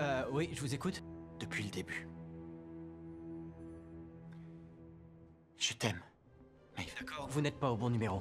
Euh Oui, je vous écoute. Depuis le début. Je t'aime. Mais D'accord, vous n'êtes pas au bon numéro.